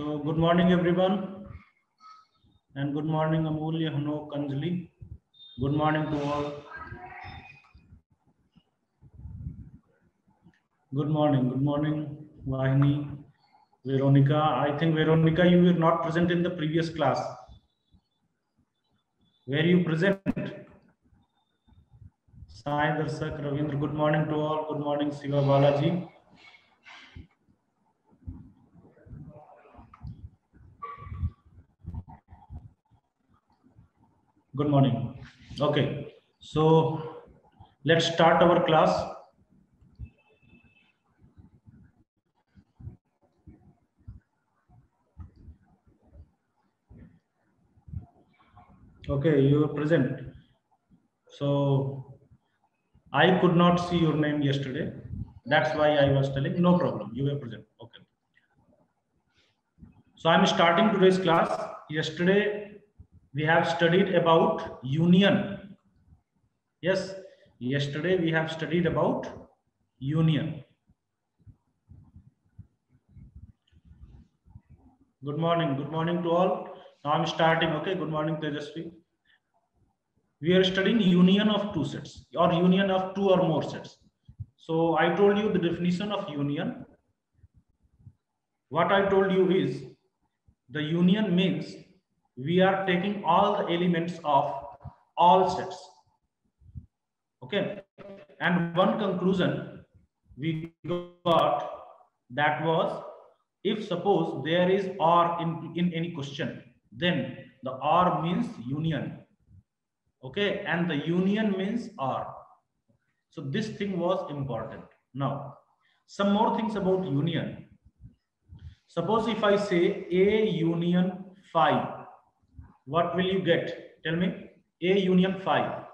So good morning, everyone. And good morning, Amulya Hano Kanjali. Good morning to all. Good morning. Good morning, Vahini, Veronica. I think Veronica, you were not present in the previous class. Were you present? Sai Darsak, Ravindra, good morning to all. Good morning, Siva Balaji. Good morning. Okay, so let's start our class. Okay, you are present. So I could not see your name yesterday. That's why I was telling no problem. You were present. Okay. So I'm starting today's class. Yesterday we have studied about union. Yes, yesterday we have studied about union. Good morning. Good morning to all. Now I'm starting. Okay. Good morning, Tejasvi. We are studying union of two sets or union of two or more sets. So I told you the definition of union. What I told you is the union means we are taking all the elements of all sets. Okay. And one conclusion we got that was if suppose there is or in, in any question, then the or means union. Okay. And the union means or. So this thing was important. Now, some more things about union. Suppose if I say A union phi, what will you get? Tell me. A union phi.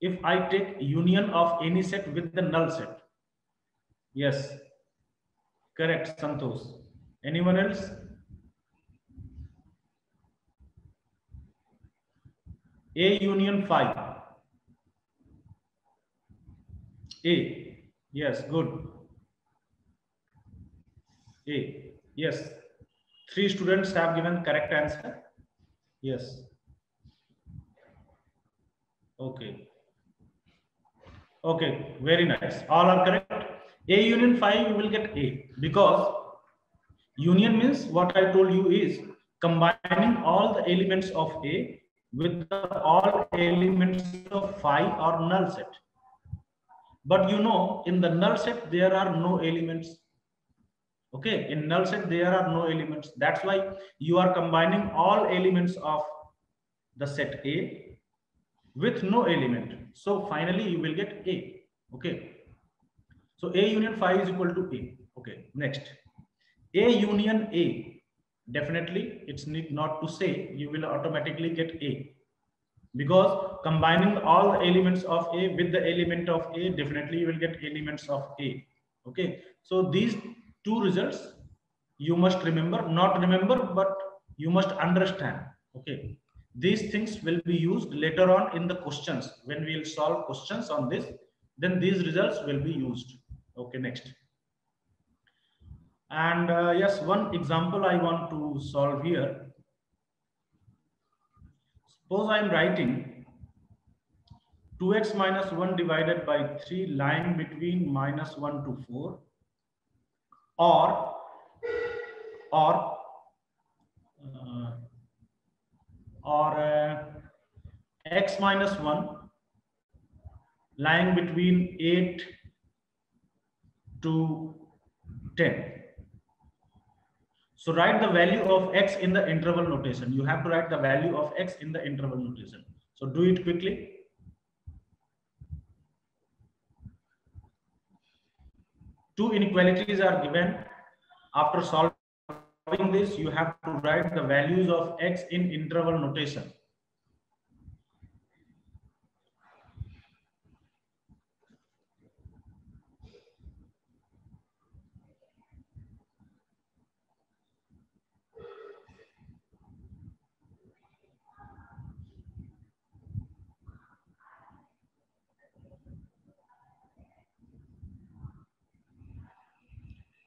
If I take union of any set with the null set. Yes. Correct, Santosh. Anyone else? A union phi. A. Yes, good. A. Yes. Three students have given correct answer. Yes. Okay. Okay, very nice. All are correct. A union phi, you will get A because union means what I told you is combining all the elements of A with the all elements of phi or null set. But you know, in the null set, there are no elements. Okay, in null set, there are no elements. That's why you are combining all elements of the set A with no element. So finally, you will get A. Okay. So A union phi is equal to A. Okay, next. A union A. Definitely, it's need not to say, you will automatically get A. Because combining all the elements of A with the element of A, definitely you will get elements of A. Okay, so these two results you must remember, not remember, but you must understand. Okay, these things will be used later on in the questions. When we'll solve questions on this then these results will be used okay next. And uh, yes one example i want to solve here. Suppose i'm writing 2x minus 1 divided by 3 lying between minus 1 to 4 or or uh, or uh, x minus 1 lying between 8 to 10. So write the value of x in the interval notation. You have to write the value of x in the interval notation. So do it quickly. Two inequalities are given. After solving this, you have to write the values of x in interval notation.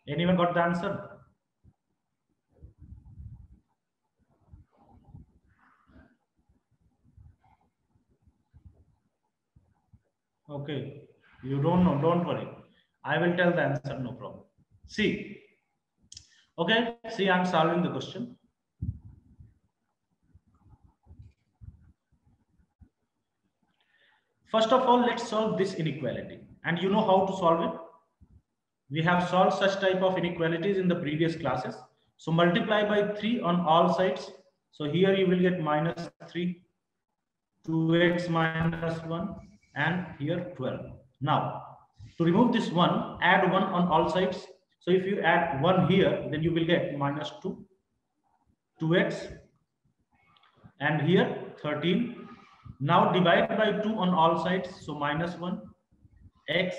Anyone got the answer? Okay, you don't know, don't worry. I will tell the answer, no problem. See, okay, see, I'm solving the question. First of all, let's solve this inequality. And you know how to solve it? We have solved such type of inequalities in the previous classes. So multiply by 3 on all sides. So here you will get minus 3, 2x minus 1, and here 12. Now, to remove this 1, add 1 on all sides. So if you add 1 here, then you will get minus 2, 2x, and here 13 now divide by 2 on all sides. So minus 1 x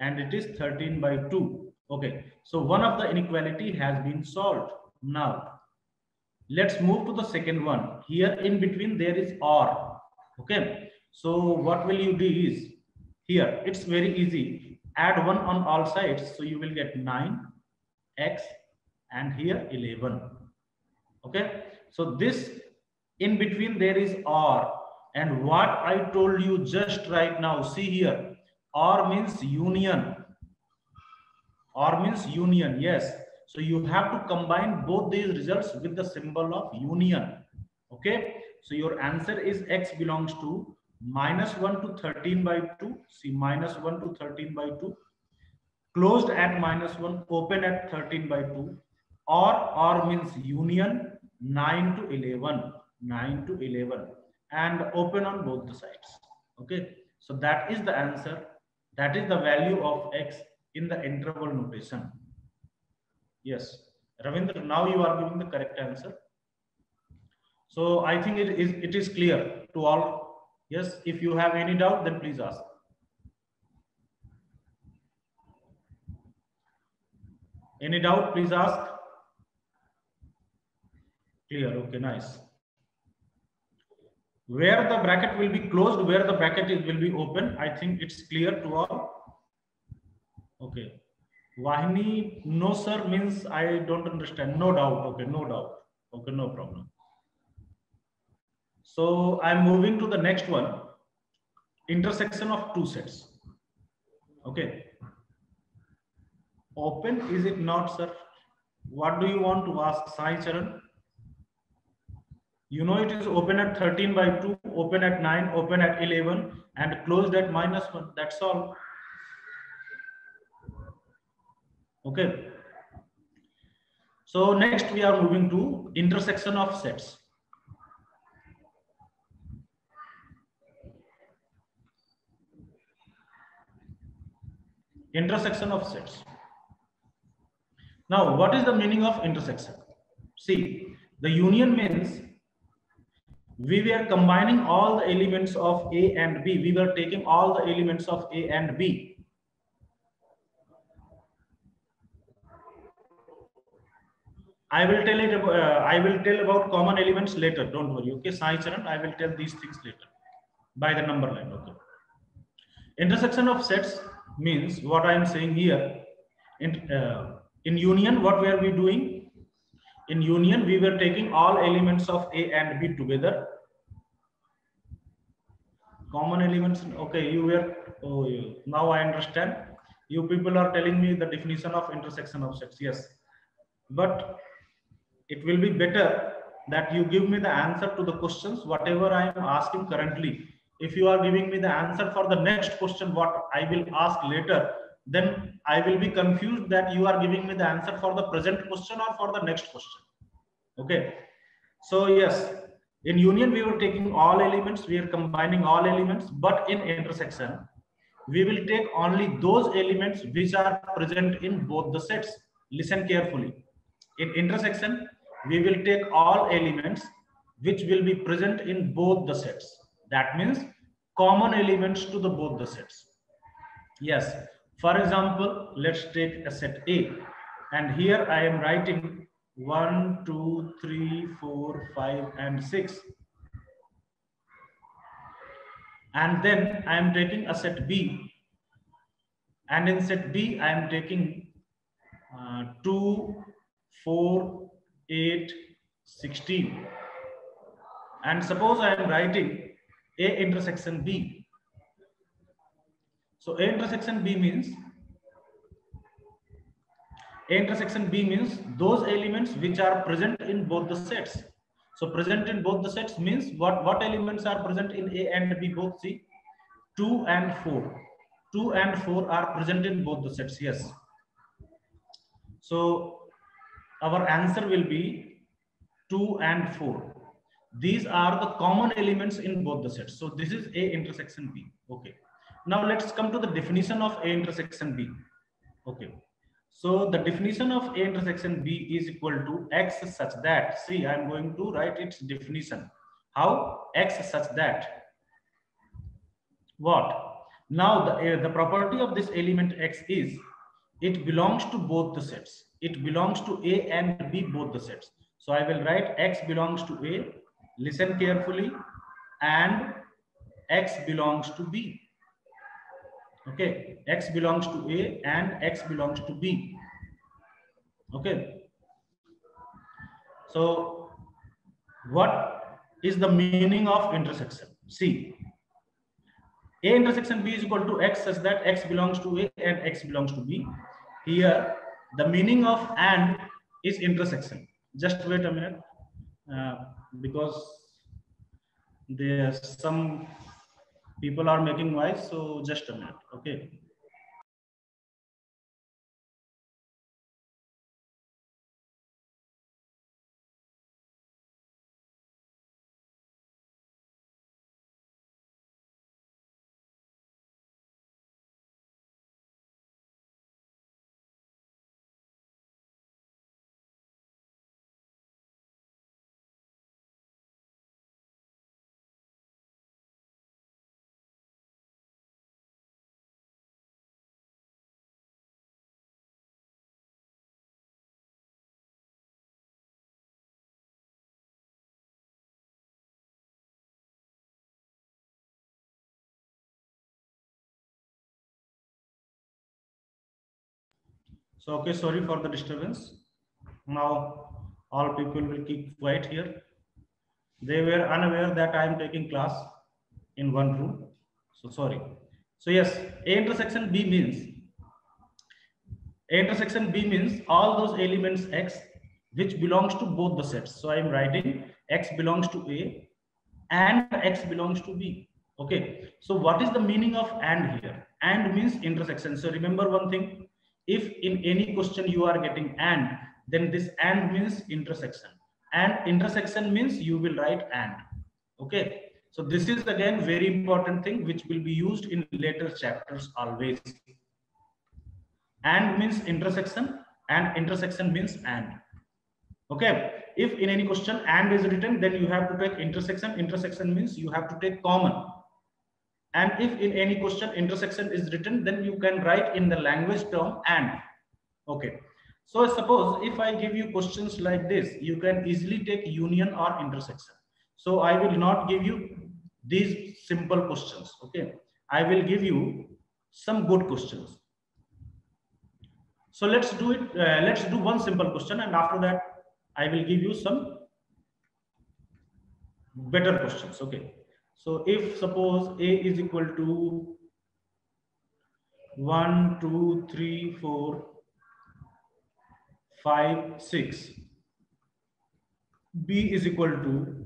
and it is 13 by 2. Okay. So one of the inequality has been solved. Now let's move to the second one. Here in between there is or. Okay. So what will you do is here it's very easy. Add 1 on all sides. So you will get 9 x and here 11. Okay. So this in between there is or and what I told you just right now, see here, or means union. Or means union, yes. So you have to combine both these results with the symbol of union. Okay. So your answer is x belongs to minus 1 to 13 by 2. See minus 1 to 13 by 2. Closed at minus 1, open at 13 by 2. Or, or means union 9 to 11. 9 to 11 and open on both the sides. Okay, so that is the answer. That is the value of x in the interval notation. Yes, Ravindra, now you are giving the correct answer. So I think it is it is clear to all. Yes, if you have any doubt, then please ask. Any doubt, please ask. Clear. Okay, nice where the bracket will be closed, where the bracket is, will be open. I think it's clear to all. Okay. Vahini, no sir means I don't understand. No doubt. Okay, no doubt. Okay, no problem. So I'm moving to the next one. Intersection of two sets. Okay. Open, is it not, sir? What do you want to ask Sai Charan? You know it is open at 13 by 2 open at 9 open at 11 and closed at minus 1 that's all. Okay. So next we are moving to intersection of sets. Intersection of sets. Now what is the meaning of intersection? See the union means we were combining all the elements of A and B. We were taking all the elements of A and B. I will tell it. Uh, I will tell about common elements later. Don't worry. Okay, Sai Charan, I will tell these things later by the number line. Okay. Intersection of sets means what I am saying here. In uh, in union, what were we doing? In union we were taking all elements of a and b together. Common elements okay you were oh now i understand. You people are telling me the definition of intersection of sets yes. But it will be better that you give me the answer to the questions whatever i am asking currently. If you are giving me the answer for the next question what i will ask later then I will be confused that you are giving me the answer for the present question or for the next question. Okay. So yes, in union, we were taking all elements, we are combining all elements, but in intersection, we will take only those elements which are present in both the sets. Listen carefully. In intersection, we will take all elements which will be present in both the sets. That means common elements to the both the sets. Yes, for example, let's take a set A. And here I am writing 1, 2, 3, 4, 5, and 6. And then I am taking a set B. And in set B, I am taking uh, 2, 4, 8, 16. And suppose I am writing A intersection B So A intersection B means A intersection B means those elements which are present in both the sets. So present in both the sets means what, what elements are present in A and B both see? 2 and 4. 2 and 4 are present in both the sets, yes. So our answer will be 2 and 4. These are the common elements in both the sets. So this is A intersection B. Okay. Now let's come to the definition of A intersection B. Okay. So the definition of A intersection B is equal to X such that, see, I'm going to write its definition. How? X such that. What? Now the, uh, the property of this element X is it belongs to both the sets. It belongs to A and B both the sets. So I will write X belongs to A. Listen carefully. And X belongs to B. Okay. X belongs to A and X belongs to B. Okay. So what is the meaning of intersection? See, A intersection B is equal to X such that X belongs to A and X belongs to B. Here, the meaning of and is intersection. Just wait a minute, uh, because there's some people are making noise. So just a minute, okay. So, okay, sorry for the disturbance. Now, all people will keep quiet here. They were unaware that I am taking class in one room. So, sorry. So, yes, A intersection B means A intersection B means all those elements X which belongs to both the sets. So, I am writing X belongs to A and X belongs to B. Okay. So, what is the meaning of AND here? AND means intersection. So, remember one thing if in any question you are getting and then this and means intersection. And intersection means you will write and. Okay? So this is again very important thing which will be used in later chapters always. And means intersection and intersection means and. Okay? If in any question and is written then you have to take intersection. Intersection means you have to take common and if in any question intersection is written, then you can write in the language term and. Okay. So suppose if I give you questions like this, you can easily take union or intersection. So I will not give you these simple questions. Okay. I will give you some good questions. So let's do it. Uh, let's do one simple question. And after that, I will give you some better questions. Okay. So if suppose A is equal to 1, 2, 3, 4, 5, 6. B is equal to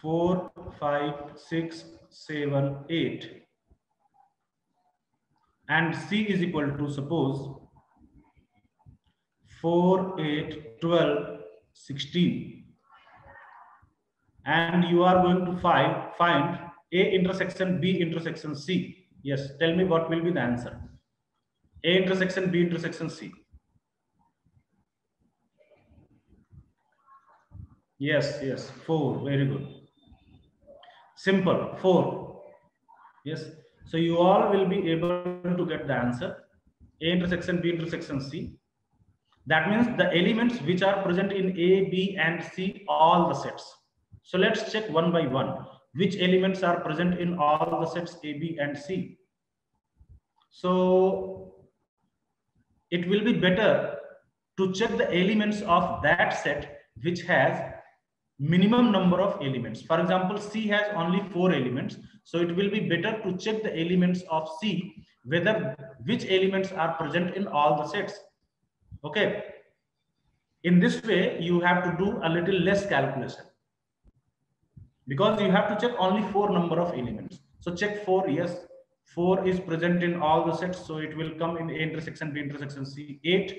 4, 5, 6, 7, 8. And C is equal to suppose 4, 8, 12, 16 and you are going to find find a intersection b intersection c. Yes tell me what will be the answer. A intersection b intersection c. Yes yes 4 very good. Simple 4 yes so you all will be able to get the answer. A intersection b intersection c. That means the elements which are present in a b and c all the sets so let's check one by one which elements are present in all the sets A, B, and C. So it will be better to check the elements of that set which has minimum number of elements. For example, C has only four elements. So it will be better to check the elements of C, whether which elements are present in all the sets. Okay. In this way, you have to do a little less calculation because you have to check only four number of elements. So check four, yes, four is present in all the sets. So it will come in A intersection, B intersection, C. Eight,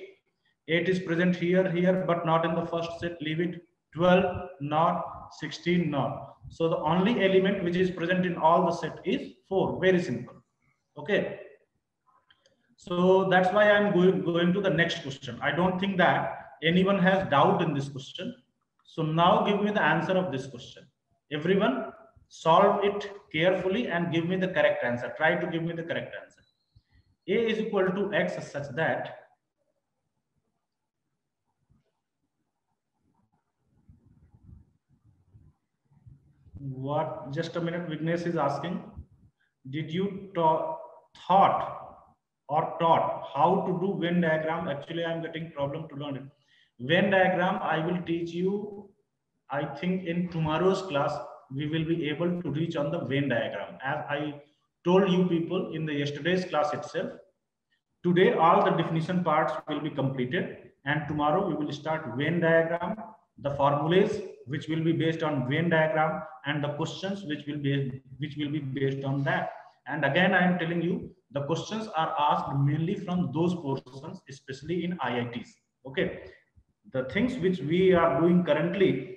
eight is present here, here, but not in the first set, leave it 12 not 16 not. So the only element which is present in all the set is 4 very simple. Okay. So that's why i'm going going to the next question. I don't think that anyone has doubt in this question. So now give me the answer of this question everyone solve it carefully and give me the correct answer. Try to give me the correct answer. A is equal to x such that what just a minute vignesh is asking did you thought or taught how to do venn diagram? Actually i'm getting problem to learn it. Venn diagram i will teach you i think in tomorrow's class we will be able to reach on the venn diagram as i told you people in the yesterday's class itself today all the definition parts will be completed and tomorrow we will start venn diagram the formulas which will be based on Venn diagram and the questions which will be which will be based on that. And again, I am telling you, the questions are asked mainly from those portions, especially in IITs. Okay, the things which we are doing currently,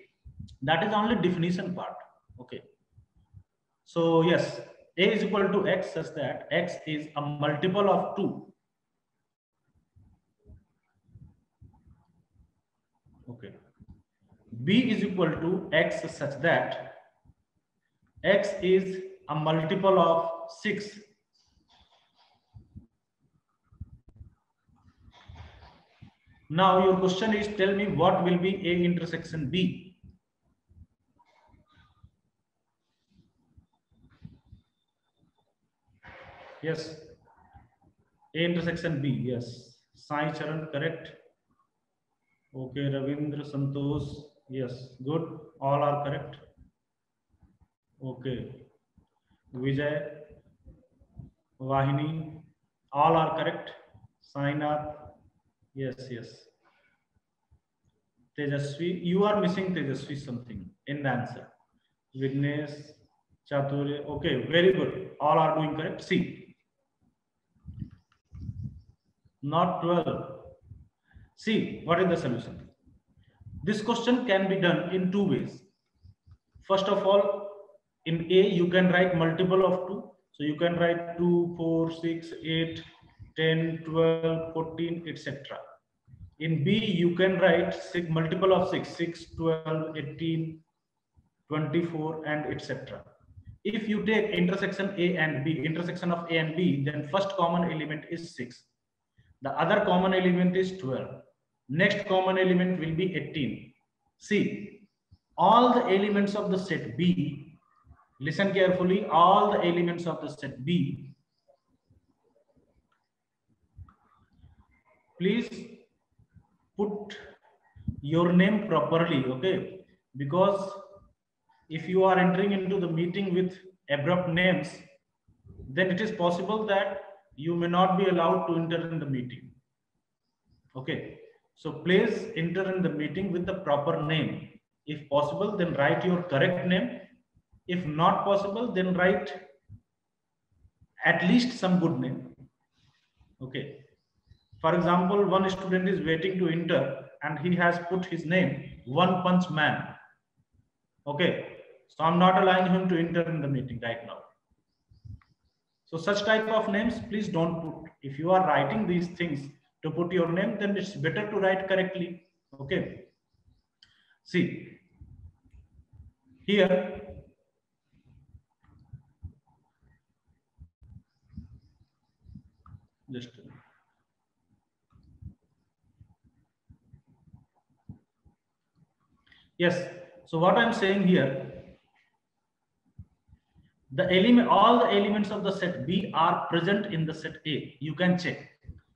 that is only definition part. Okay, so yes, a is equal to x such that x is a multiple of 2 okay. B is equal to x such that x is a multiple of 6 now your question is tell me what will be a intersection b yes a intersection b yes sai charan correct okay ravindra santosh Yes, good. All are correct. Okay. Vijay, Vahini, all are correct. Sainath, yes, yes. Tejasvi, you are missing Tejasvi something in the answer. Vignesh, Chaturya, okay, very good. All are doing correct. See, not 12. See, what is the solution? This question can be done in two ways. First of all, in A, you can write multiple of 2. So you can write 2, 4, 6, 8, 10, 12, 14, etc. In B, you can write six, multiple of 6, 6, 12, 18, 24, and etc. If you take intersection A and B, intersection of A and B, then first common element is 6. The other common element is 12. Next common element will be 18. See, all the elements of the set B, listen carefully, all the elements of the set B, please put your name properly, okay? Because if you are entering into the meeting with abrupt names, then it is possible that you may not be allowed to enter in the meeting. Okay. So please enter in the meeting with the proper name. If possible, then write your correct name. If not possible, then write at least some good name. Okay. For example, one student is waiting to enter and he has put his name, One Punch Man. Okay. So I'm not allowing him to enter in the meeting right now. So such type of names, please don't put. If you are writing these things, to put your name, then it's better to write correctly. Okay. See, here, just yes. So what I'm saying here, the element, all the elements of the set B are present in the set A. You can check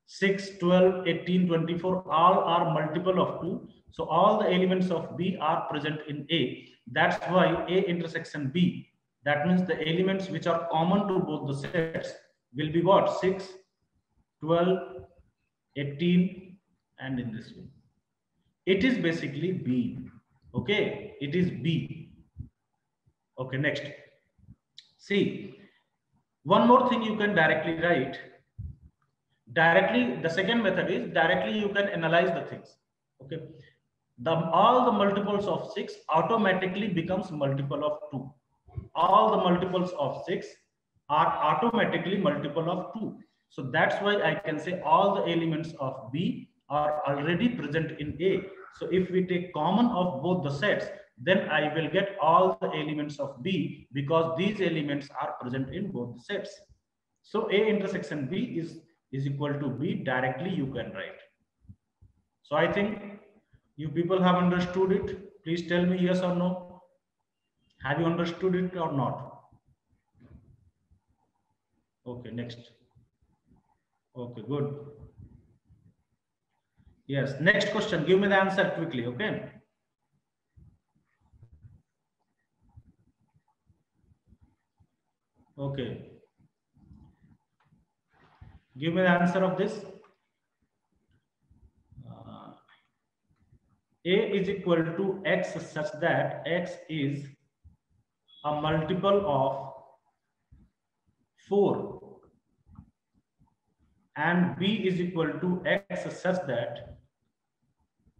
6, 12, 18, 24, all are multiple of 2. So all the elements of B are present in A. That's why A intersection B. That means the elements which are common to both the sets will be what? 6, 12, 18, and in this way. It is basically B. Okay, it is B. Okay, next. See, one more thing you can directly write. Directly, the second method is directly you can analyze the things. Okay, the all the multiples of 6 automatically becomes multiple of 2. All the multiples of 6 are automatically multiple of 2. So that's why I can say all the elements of B are already present in A. So if we take common of both the sets, then I will get all the elements of B because these elements are present in both sets. So A intersection B is, is equal to B directly you can write. So I think you people have understood it. Please tell me yes or no. Have you understood it or not? Okay, next. Okay, good. Yes, next question. Give me the answer quickly, okay? Okay. Give me the answer of this. Uh, a is equal to x such that x is a multiple of 4 and b is equal to x such that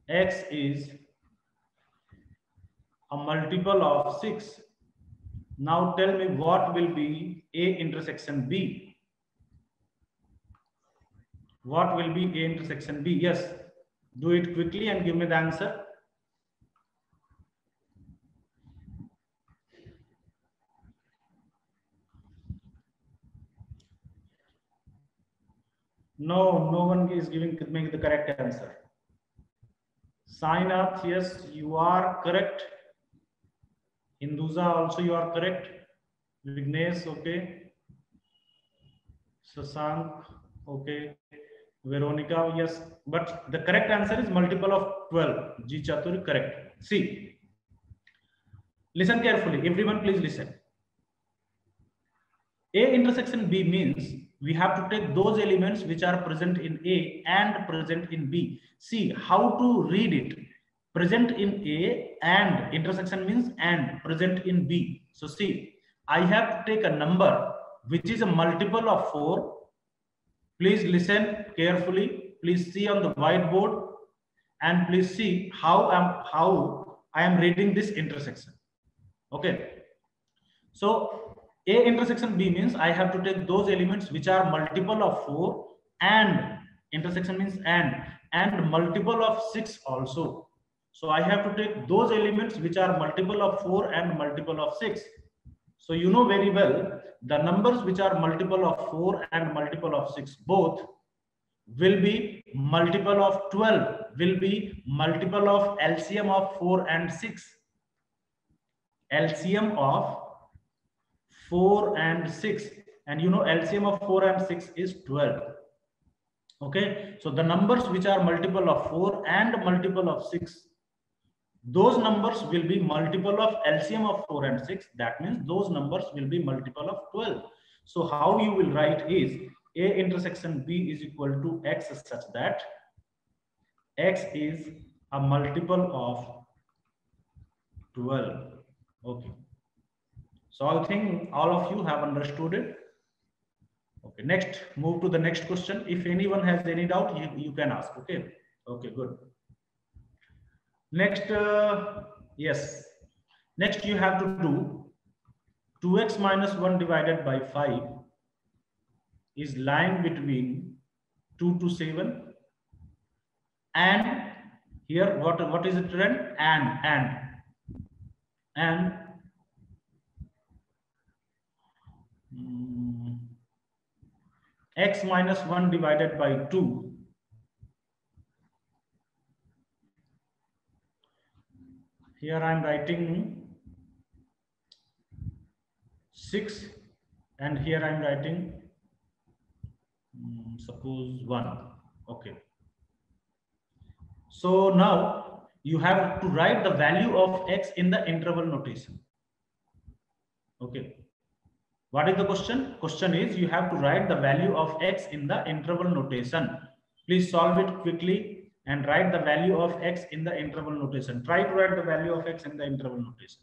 x is a multiple of 6 now tell me what will be A intersection B. What will be A intersection B? Yes, do it quickly and give me the answer. No, no one is giving make the correct answer. Sign up, yes, you are correct. Hinduza also you are correct. Vignesh, okay. Sasank, okay. Veronica, yes. But the correct answer is multiple of 12. G Chatur, correct. See. Listen carefully. Everyone, please listen. A intersection B means we have to take those elements which are present in A and present in B. See how to read it present in A and intersection means and present in B. So see, I have to take a number which is a multiple of 4. Please listen carefully. Please see on the whiteboard and please see how I'm how I am reading this intersection. Okay. So A intersection B means I have to take those elements which are multiple of 4 and intersection means and and multiple of 6 also so I have to take those elements which are multiple of 4 and multiple of 6. So you know very well the numbers which are multiple of 4 and multiple of 6 both will be multiple of 12 will be multiple of LCM of 4 and 6. LCM of 4 and 6 and you know LCM of 4 and 6 is 12 okay so the numbers which are multiple of 4 and multiple of 6 those numbers will be multiple of LCM of 4 and 6. That means those numbers will be multiple of 12. So how you will write is A intersection B is equal to X such that X is a multiple of 12. Okay. So I think all of you have understood it. Okay, next, move to the next question. If anyone has any doubt, you, you can ask. Okay. Okay, good. Next, uh, yes. Next, you have to do 2x minus 1 divided by 5 is lying between 2 to 7 and here what what is the trend and and. And um, x minus 1 divided by 2 here I am writing 6 and here I am writing um, suppose 1 okay so now you have to write the value of x in the interval notation. Okay. What is the question? Question is you have to write the value of x in the interval notation. Please solve it quickly and write the value of x in the interval notation. Try to write the value of x in the interval notation.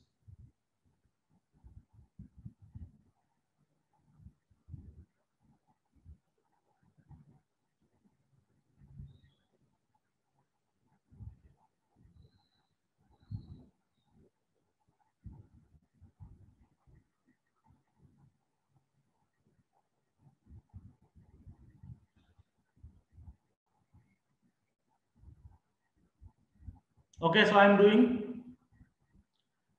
Okay, so I'm doing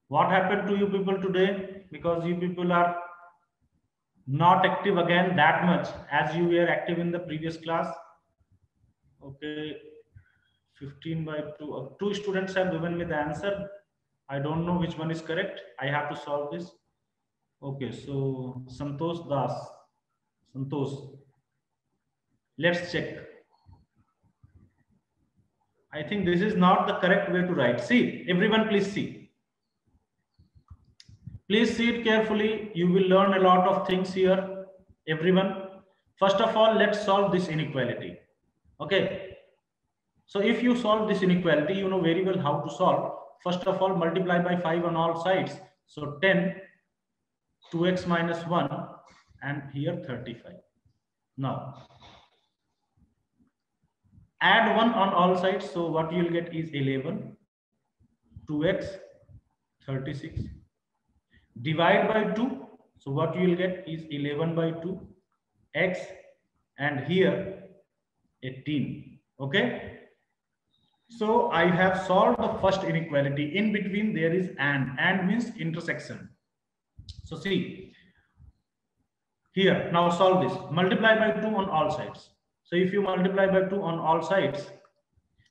what happened to you people today because you people are not active again that much as you were active in the previous class. Okay, 15 by 2. Uh, two students have given me the answer. I don't know which one is correct. I have to solve this. Okay, so Santosh Das. Santosh. Let's check. I think this is not the correct way to write. See, everyone please see. Please see it carefully. You will learn a lot of things here. Everyone. First of all, let's solve this inequality. Okay. So if you solve this inequality, you know very well how to solve. First of all, multiply by 5 on all sides. So 10, 2x minus 1, and here 35. Now, add 1 on all sides so what you'll get is 11 2x 36 divide by 2 so what you'll get is 11 by 2 x and here 18 okay? So i have solved the first inequality. In between there is and. And means intersection. So see. Here now solve this. Multiply by 2 on all sides so if you multiply by 2 on all sides,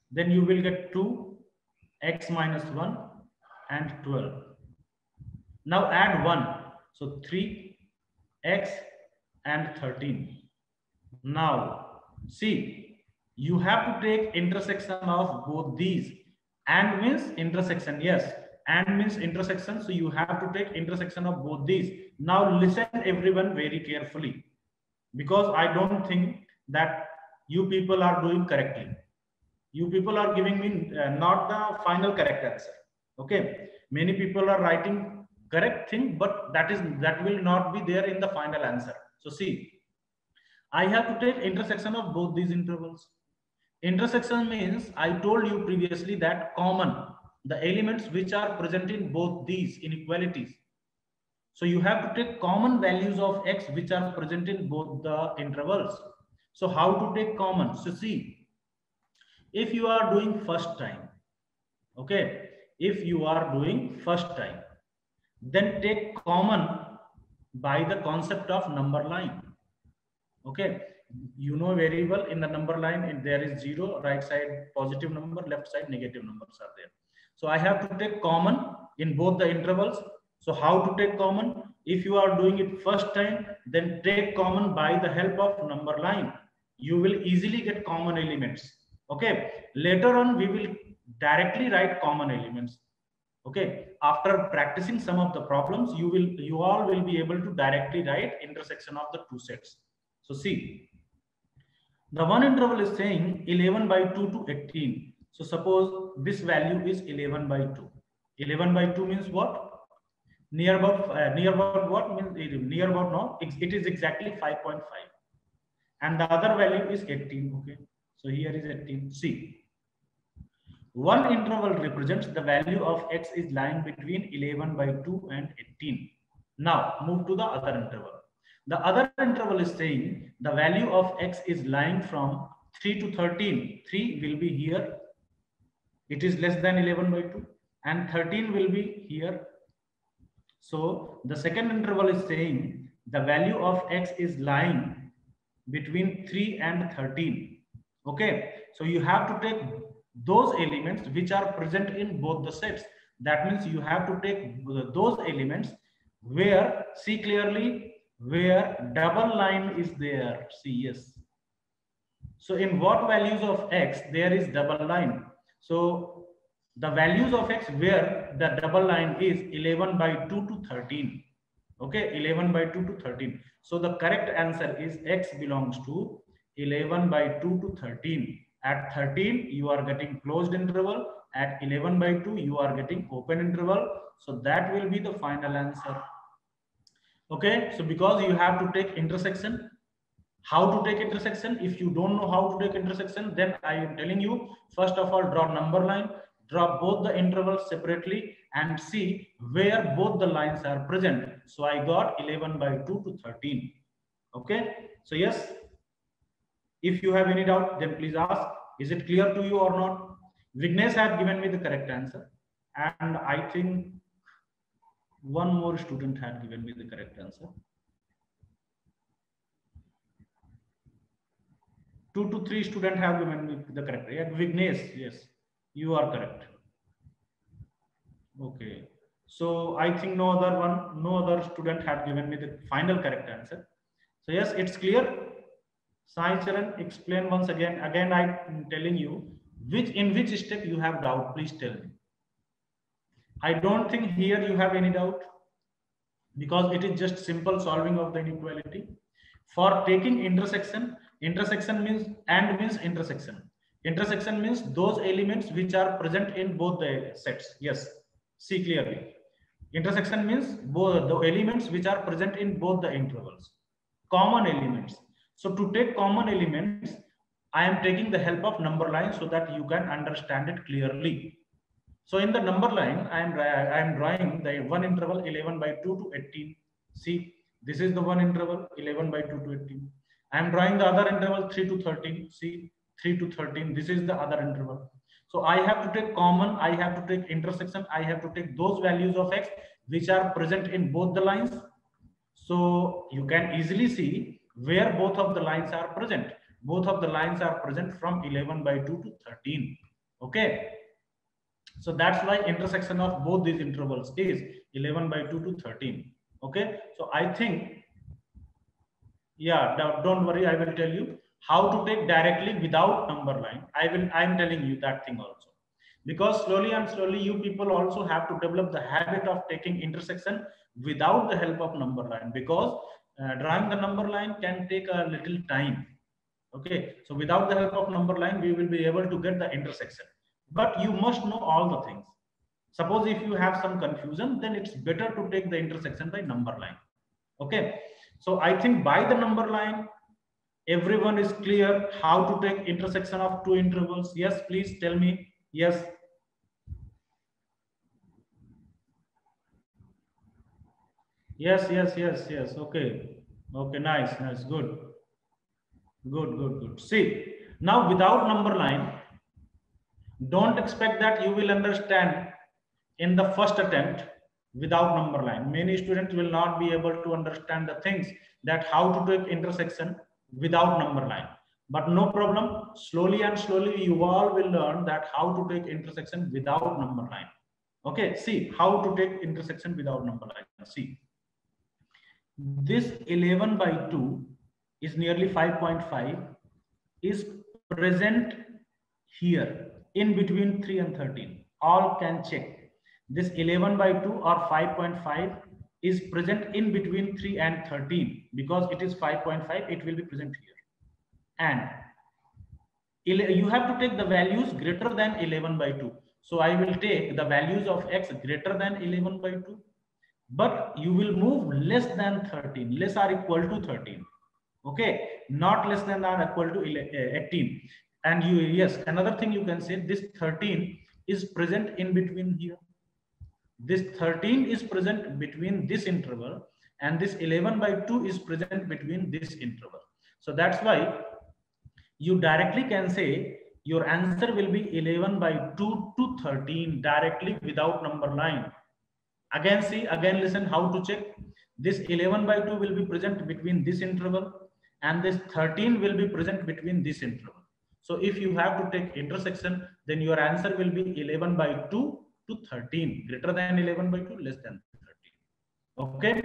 then you will get 2 x minus 1 and 12. Now add 1. So 3 x and 13. Now see, you have to take intersection of both these. And means intersection. Yes, and means intersection. So you have to take intersection of both these. Now listen everyone very carefully because I don't think that you people are doing correctly. You people are giving me uh, not the final correct answer. Okay. Many people are writing correct thing, but that is that will not be there in the final answer. So see, I have to take intersection of both these intervals. Intersection means I told you previously that common, the elements which are present in both these inequalities. So you have to take common values of x which are present in both the intervals. So how to take common? So see, if you are doing first time, okay, if you are doing first time, then take common by the concept of number line. Okay, you know very well in the number line, and there is zero, right side positive number, left side negative numbers are there. So I have to take common in both the intervals. So how to take common? If you are doing it first time, then take common by the help of number line. You will easily get common elements. Okay. Later on, we will directly write common elements. Okay. After practicing some of the problems, you will you all will be able to directly write intersection of the two sets. So see, the one interval is saying 11 by 2 to 18. So suppose this value is 11 by 2. 11 by 2 means what? Near about uh, near about what means near about no it is exactly 5.5 and the other value is 18 okay? So here is 18 see one interval represents the value of x is lying between 11 by 2 and 18 now move to the other interval. The other interval is saying the value of x is lying from 3 to 13 3 will be here. It is less than 11 by 2 and 13 will be here so the second interval is saying the value of x is lying between 3 and 13. Okay, so you have to take those elements which are present in both the sets. That means you have to take those elements where, see clearly, where double line is there. See, yes. So in what values of x there is double line? So the values of x where the double line is 11 by 2 to 13 okay 11 by 2 to 13 so the correct answer is x belongs to 11 by 2 to 13 at 13 you are getting closed interval. At 11 by 2 you are getting open interval. So that will be the final answer. Okay so because you have to take intersection how to take intersection? If you don't know how to take intersection then i am telling you first of all draw number line draw both the intervals separately and see where both the lines are present. So I got 11 by 2 to 13. Okay. So yes, if you have any doubt, then please ask. Is it clear to you or not? Vignesh have given me the correct answer. And I think one more student had given me the correct answer. Two to three student have given me the correct. Yeah, Vignesh, yes. You are correct. Okay. So I think no other one, no other student had given me the final correct answer. So yes, it's clear. Sai Charan, explain once again. Again, I'm telling you which in which step you have doubt. Please tell me. I don't think here you have any doubt because it is just simple solving of the inequality. For taking intersection, intersection means and means intersection. Intersection means those elements which are present in both the sets. Yes, see clearly. Intersection means both the elements which are present in both the intervals. Common elements. So to take common elements, I am taking the help of number line so that you can understand it clearly. So in the number line, I am, I am drawing the one interval 11 by 2 to 18. See, this is the one interval 11 by 2 to 18. I am drawing the other interval 3 to 13. See, 3 to 13 this is the other interval. So i have to take common i have to take intersection i have to take those values of x which are present in both the lines. So you can easily see where both of the lines are present. Both of the lines are present from 11 by 2 to 13 okay? So that's why intersection of both these intervals is 11 by 2 to 13 okay? So i think yeah don't worry i will tell you how to take directly without number line. I will i am telling you that thing also. Because slowly and slowly you people also have to develop the habit of taking intersection without the help of number line. Because uh, drawing the number line can take a little time. Okay? So without the help of number line we will be able to get the intersection. But you must know all the things. Suppose if you have some confusion then it's better to take the intersection by number line. Okay? So i think by the number line everyone is clear how to take intersection of two intervals. Yes please tell me. Yes. Yes yes yes yes. Okay. Okay nice nice. Good. Good good good. See now without number line don't expect that you will understand in the first attempt without number line. Many students will not be able to understand the things that how to take intersection without number line but no problem. Slowly and slowly you all will learn that how to take intersection without number line okay see how to take intersection without number line see this 11 by 2 is nearly 5.5 is present here in between 3 and 13 all can check. This 11 by 2 or 5.5 is present in between 3 and 13 because it is 5.5 it will be present here. And you have to take the values greater than 11 by 2 so i will take the values of x greater than 11 by 2 but you will move less than 13 less or equal to 13 okay? Not less than or equal to eh, 18 and you yes another thing you can say this 13 is present in between here this 13 is present between this interval and this 11 by 2 is present between this interval. So that's why you directly can say your answer will be 11 by 2 to 13 directly without number line. Again, see, again, listen how to check. This 11 by 2 will be present between this interval and this 13 will be present between this interval. So if you have to take intersection, then your answer will be 11 by 2 to 13 greater than 11 by 2 less than 13 okay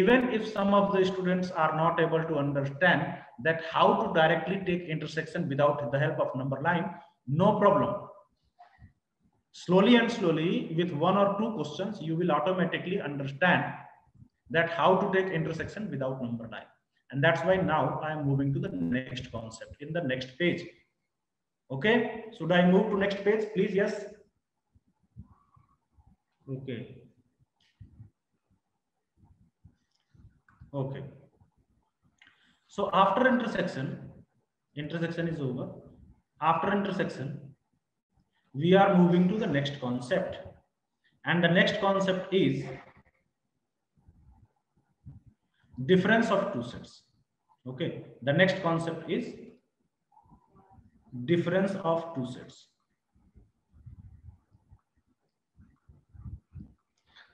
even if some of the students are not able to understand that how to directly take intersection without the help of number line no problem slowly and slowly with one or two questions, you will automatically understand that how to take intersection without number line. And that's why now I am moving to the next concept in the next page. Okay, should I move to next page, please? Yes. Okay. Okay. So after intersection, intersection is over. After intersection, we are moving to the next concept. And the next concept is difference of two sets. Okay. The next concept is difference of two sets.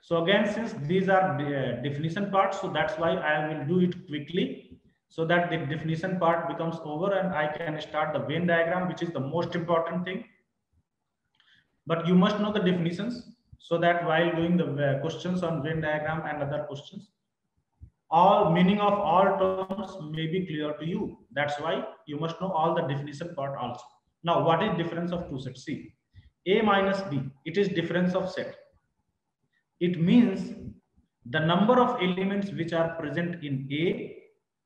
So again, since these are uh, definition parts, so that's why I will do it quickly so that the definition part becomes over and I can start the Venn diagram, which is the most important thing. But you must know the definitions so that while doing the uh, questions on Venn diagram and other questions, all meaning of all terms may be clear to you. That's why you must know all the definition part also. Now, what is difference of two sets? See, A minus B, it is difference of set. It means the number of elements which are present in A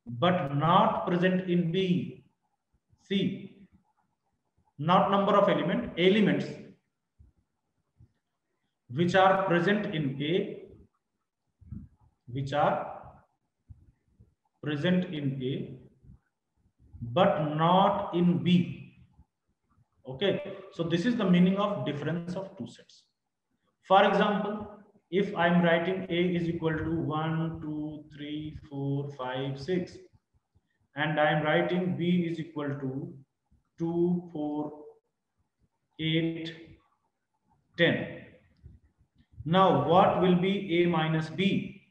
but not present in B. C, not number of element, elements which are present in A, which are present in A, but not in B. Okay, so this is the meaning of difference of two sets. For example, if I'm writing A is equal to 1, 2, 3, 4, 5, 6, and I'm writing B is equal to 2, 4, 8, 10. Now, what will be A minus B?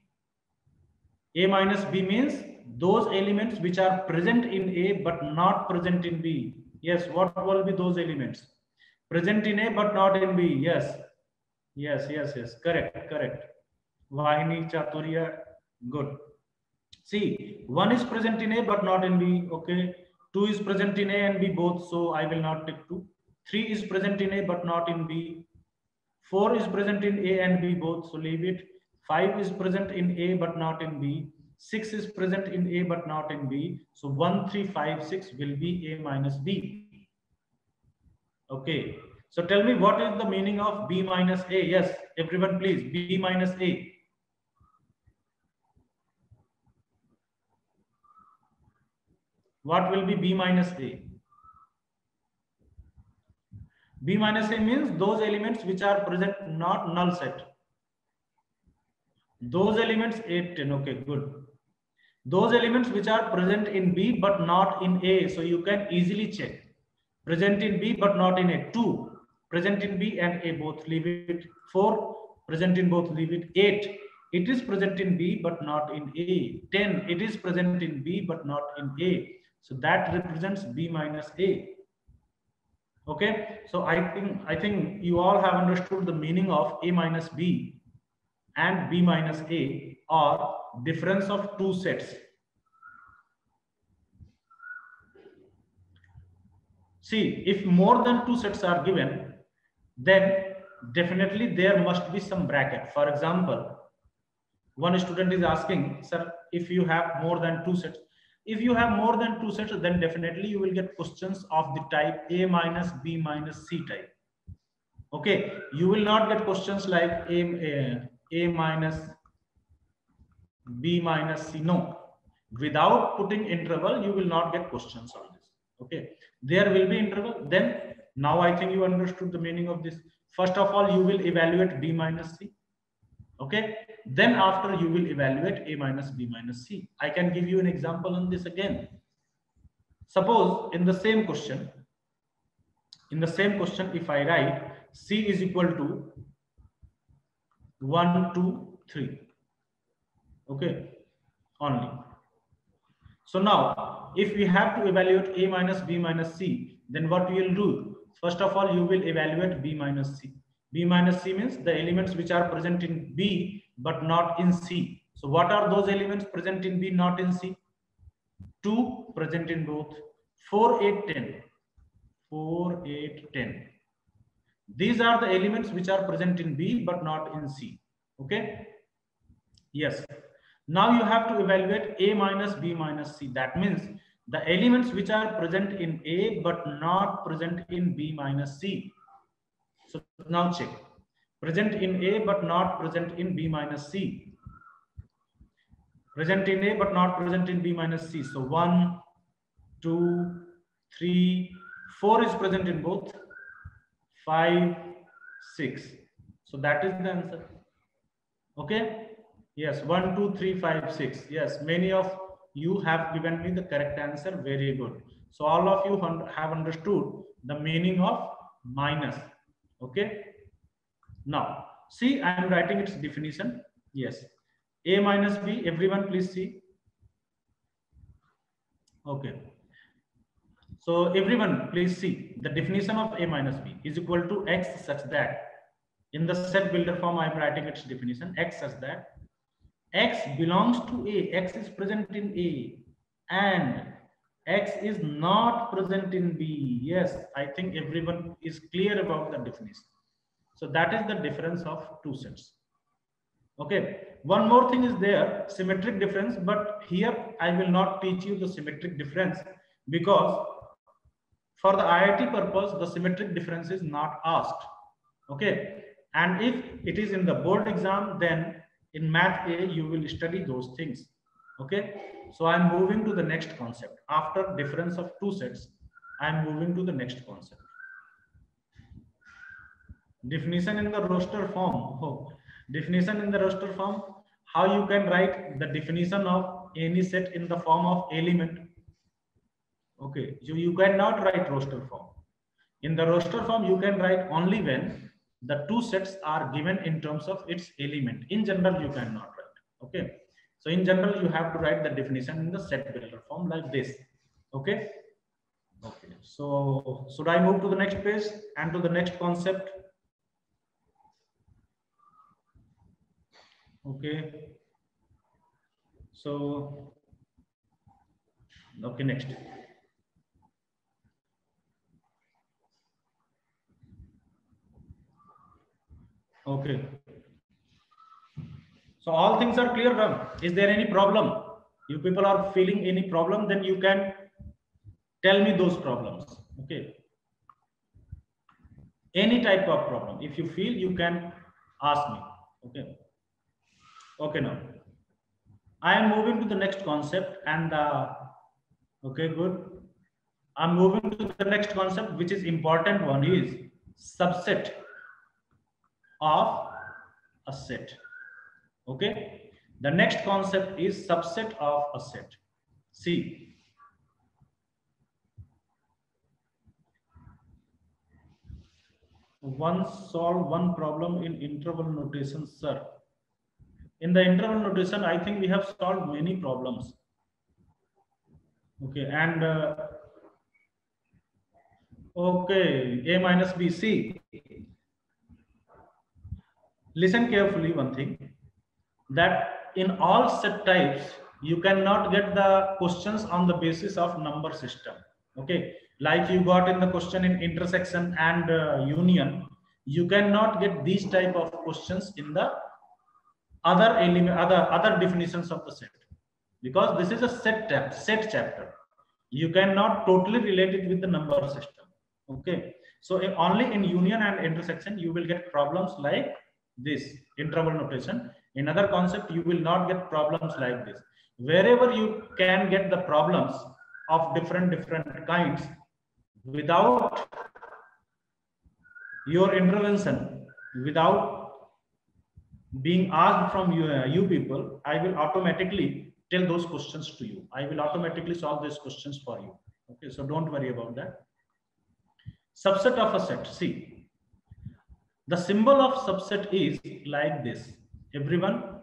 A minus B means those elements which are present in A but not present in B. Yes, what will be those elements? Present in A but not in B. Yes, yes, yes, yes. Correct, correct. Vahini Chaturya, good. See, one is present in A but not in B. Okay, two is present in A and B both, so I will not take two. Three is present in A but not in B. Four is present in A and B both, so leave it. Five is present in A but not in B. 6 is present in A but not in B. So 1, 3, 5, 6 will be A minus B. Okay. So tell me what is the meaning of B minus A? Yes, everyone please. B minus A. What will be B minus A? B minus A means those elements which are present not null set. Those elements 8, 10. Okay, good those elements which are present in B but not in A. So you can easily check. Present in B but not in A. 2. Present in B and A both. Leave it. 4. Present in both. Leave it. 8. It is present in B but not in A. 10. It is present in B but not in A. So that represents B minus A. Okay. So I think I think you all have understood the meaning of A minus B and B minus A or difference of two sets. See, if more than two sets are given, then definitely there must be some bracket. For example, one student is asking, sir, if you have more than two sets, if you have more than two sets, then definitely you will get questions of the type A minus B minus C type. Okay, you will not get questions like A, A, A minus B minus C. No, without putting interval, you will not get questions on this. Okay, there will be interval. Then now I think you understood the meaning of this. First of all, you will evaluate B minus C. Okay, then after you will evaluate A minus B minus C. I can give you an example on this again. Suppose in the same question, in the same question, if I write C is equal to 1, 2, 3 okay only so now if we have to evaluate a minus b minus c then what we will do first of all you will evaluate b minus c b minus c means the elements which are present in b but not in c so what are those elements present in b not in c 2 present in both 4 8 10 4 8 10 These are the elements which are present in B but not in C. Okay. Yes. Now you have to evaluate A minus B minus C. That means the elements which are present in A but not present in B minus C. So now check. Present in A but not present in B minus C. Present in A but not present in B minus C. So 1, 2, 3, 4 is present in both. 5, 6. So that is the answer. Okay. Yes, 1, 2, 3, 5, 6. Yes, many of you have given me the correct answer. Very good. So all of you have understood the meaning of minus. Okay. Now, see, I am writing its definition. Yes. A minus B, everyone please see. Okay. So everyone please see the definition of A minus B is equal to X such that in the set builder form, I'm writing its definition X such that X belongs to A, X is present in A and X is not present in B. Yes, I think everyone is clear about the definition. So that is the difference of two sets. Okay, one more thing is there, symmetric difference, but here I will not teach you the symmetric difference because for the IIT purpose, the symmetric difference is not asked. Okay, and if it is in the board exam, then in math A, you will study those things. Okay, so I'm moving to the next concept. After difference of two sets, I'm moving to the next concept. Definition in the roster form. Oh, definition in the roster form. How you can write the definition of any set in the form of element. Okay? So you cannot write roster form. In the roster form you can write only when the two sets are given in terms of its element in general you cannot write okay so in general you have to write the definition in the set builder form like this okay okay so should i move to the next page and to the next concept Okay. So, okay, next. Okay. So all things are clear, Ram. Is there any problem? You people are feeling any problem, then you can tell me those problems. Okay. Any type of problem. If you feel, you can ask me. Okay. Okay, now I am moving to the next concept and uh, okay, good. I'm moving to the next concept, which is important one is subset of a set. Okay. The next concept is subset of a set. See, once solve one problem in interval notation, sir in the interval notation, I think we have solved many problems. Okay, and uh, okay, A minus B, C. Listen carefully one thing, that in all set types, you cannot get the questions on the basis of number system. Okay, like you got in the question in intersection and uh, union, you cannot get these type of questions in the other element, other other definitions of the set, because this is a set tab, set chapter. You cannot totally relate it with the number system. Okay, so only in union and intersection you will get problems like this interval notation. In other concept, you will not get problems like this. Wherever you can get the problems of different different kinds without your intervention, without being asked from you, uh, you people, I will automatically tell those questions to you. I will automatically solve these questions for you. Okay, so don't worry about that. Subset of a set. See, the symbol of subset is like this. Everyone,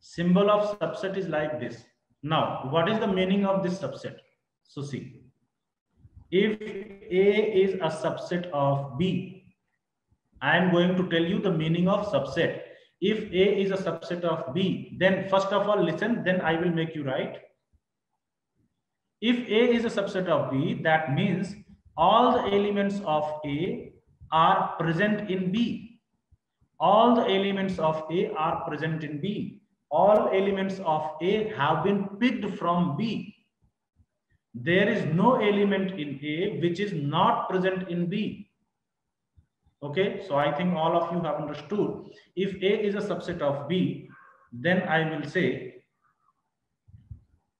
symbol of subset is like this. Now, what is the meaning of this subset? So see, if A is a subset of B, I am going to tell you the meaning of subset if A is a subset of B, then first of all, listen, then I will make you write. If A is a subset of B, that means all the elements of A are present in B. All the elements of A are present in B. All elements of A have been picked from B. There is no element in A which is not present in B. Okay, so I think all of you have understood. If A is a subset of B, then I will say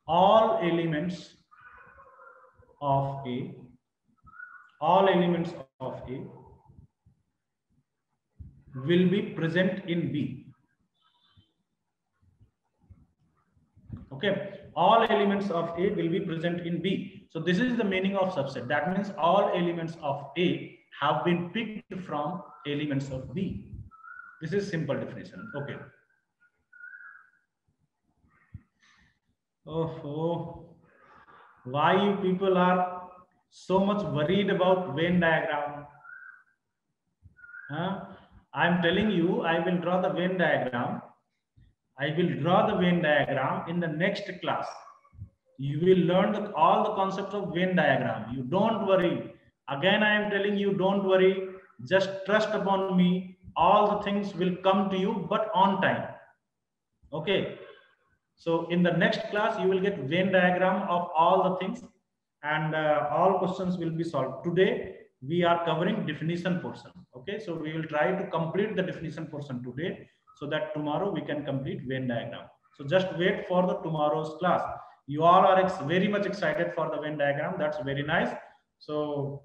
all elements of A, all elements of A will be present in B. Okay, all elements of A will be present in B. So this is the meaning of subset. That means all elements of A have been picked from elements of B. This is simple definition. Okay. Oh, oh. why you people are so much worried about Venn diagram? Huh? I'm telling you, I will draw the Venn diagram. I will draw the Venn diagram in the next class. You will learn the, all the concepts of Venn diagram. You don't worry. Again, I am telling you, don't worry. Just trust upon me. All the things will come to you, but on time. Okay. So in the next class, you will get Venn diagram of all the things and uh, all questions will be solved. Today, we are covering definition portion. Okay, so we will try to complete the definition portion today so that tomorrow we can complete Venn diagram. So just wait for the tomorrow's class. You all are very much excited for the Venn diagram. That's very nice. So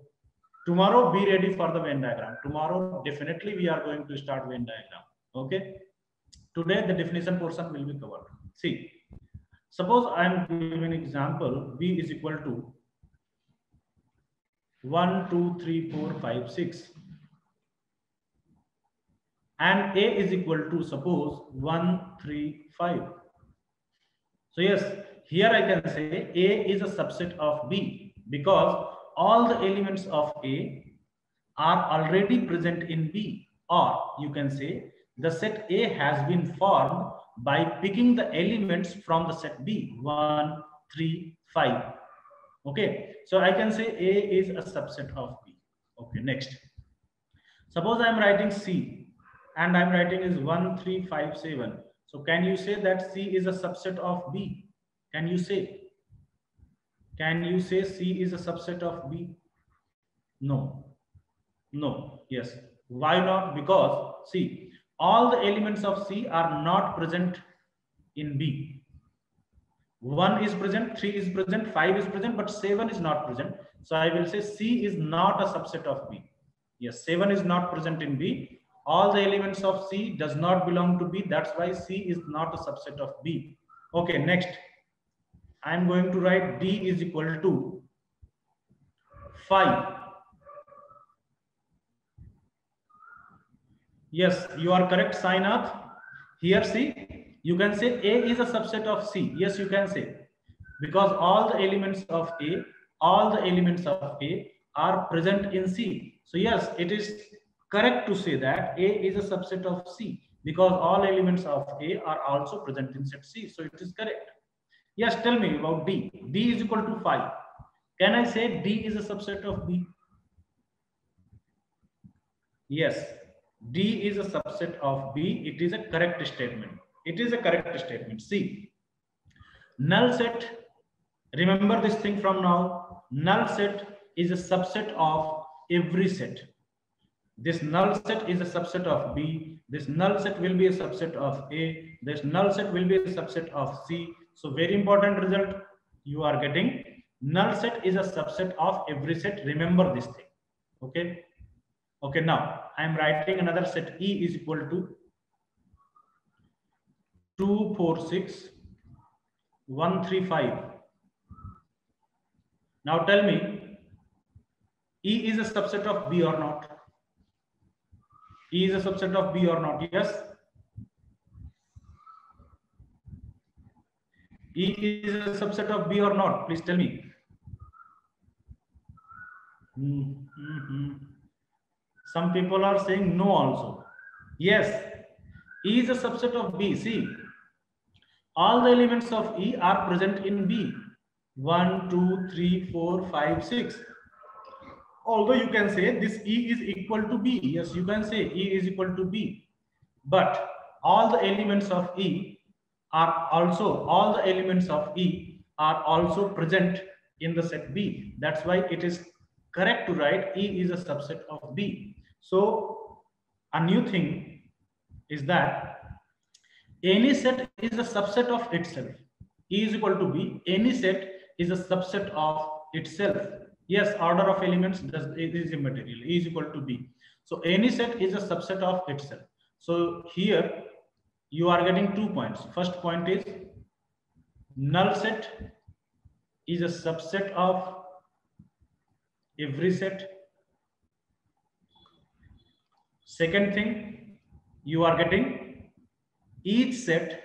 tomorrow be ready for the Venn diagram. Tomorrow definitely we are going to start Venn diagram. Okay. Today the definition portion will be covered. See, suppose I am giving an example. B is equal to 1, 2, 3, 4, 5, 6. And A is equal to suppose 1, 3, 5. So yes, here I can say A is a subset of B because all the elements of A are already present in B. Or you can say the set A has been formed by picking the elements from the set B, 1, 3, 5. Okay, so I can say A is a subset of B. Okay, next. Suppose I'm writing C and I'm writing is 1357. So can you say that C is a subset of B? Can you say? Can you say C is a subset of B? No. No. Yes. Why not? Because see, all the elements of C are not present in B. 1 is present, 3 is present, 5 is present, but 7 is not present. So I will say C is not a subset of B. Yes, 7 is not present in B. All the elements of C does not belong to B. That's why C is not a subset of B. Okay, next. I am going to write D is equal to 5. Yes, you are correct, Sainath. Here, see, you can say A is a subset of C. Yes, you can say because all the elements of A, all the elements of A are present in C. So yes, it is correct to say that A is a subset of C because all elements of A are also present in set C. So it is correct. Yes, tell me about D. D is equal to 5. Can I say D is a subset of B? Yes, D is a subset of B. It is a correct statement. It is a correct statement. See, null set, remember this thing from now, null set is a subset of every set. This null set is a subset of B. This null set will be a subset of A. This null set will be a subset of C. So very important result you are getting. Null set is a subset of every set. Remember this thing. Okay. Okay. Now I am writing another set E is equal to 2, 4, 6, 1, 3, 5. Now tell me, E is a subset of B or not? E is a subset of B or not? Yes? E is a subset of B or not? Please tell me. Mm -hmm. Some people are saying no also. Yes, E is a subset of B. See, all the elements of E are present in B. 1, 2, 3, 4, 5, 6. although you can say this E is equal to B. Yes, you can say E is equal to B. But all the elements of E are also, all the elements of E are also present in the set B. That's why it is correct to write E is a subset of B. So a new thing is that any set is a subset of itself. E is equal to B. Any set is a subset of itself. Yes, order of elements does is immaterial. E is equal to B. So any set is a subset of itself. So here you are getting two points. First point is null set is a subset of every set. Second thing, you are getting each set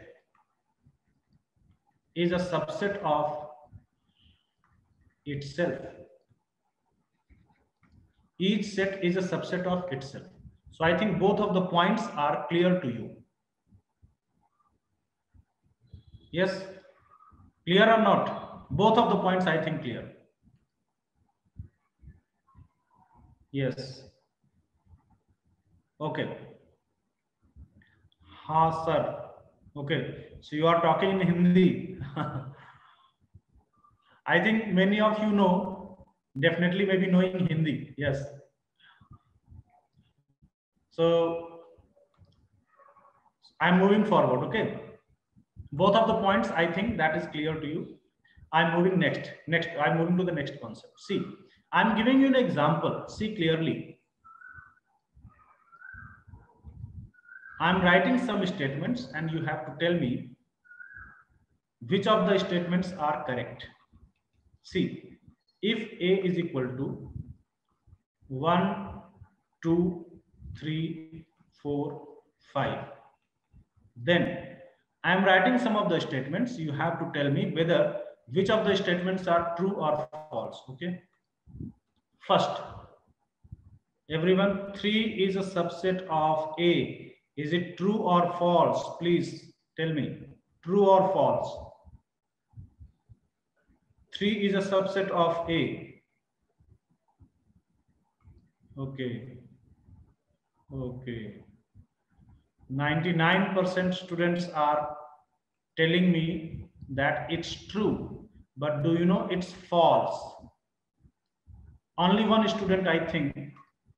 is a subset of itself. Each set is a subset of itself. So I think both of the points are clear to you. Yes, clear or not? Both of the points I think clear. Yes. Okay. Ha, sir. Okay. So you are talking in Hindi. I think many of you know, definitely maybe knowing Hindi. Yes. So I'm moving forward. Okay. Both of the points, I think that is clear to you. I'm moving next. Next, I'm moving to the next concept. See, I'm giving you an example. See clearly. I'm writing some statements and you have to tell me which of the statements are correct. See, if A is equal to 1, 2, 3, 4, 5, then I'm writing some of the statements. You have to tell me whether which of the statements are true or false. Okay. First, everyone, 3 is a subset of A. Is it true or false? Please tell me. True or false? 3 is a subset of A. Okay. Okay. 99% students are telling me that it's true. But do you know it's false? Only one student, I think,